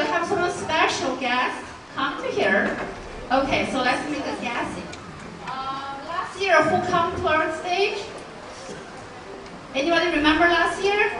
we have some special guests come to here. Okay, so let's make a guessing. Uh, last year, who come to our stage? Anybody remember last year?